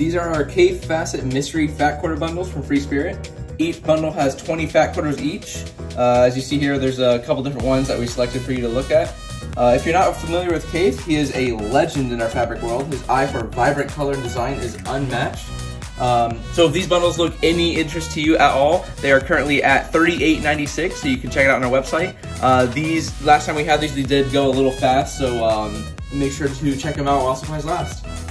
these are our Kaffe Fassett Mystery Fat Quarter Bundles from FreeSpirit. Each bundle has 20 fat quarters each. Uh, as you see here, there's a couple different ones that we selected for you to look at. Uh, if you're not familiar with Kaffe, he is a legend in our fabric world. His eye for vibrant color and design is unmatched. Um, so if these bundles look any interest to you at all, they are currently at $38.96, so you can check it out on our website. Uh, these, last time we had these, they did go a little fast, so um, make sure to check them out while supplies last.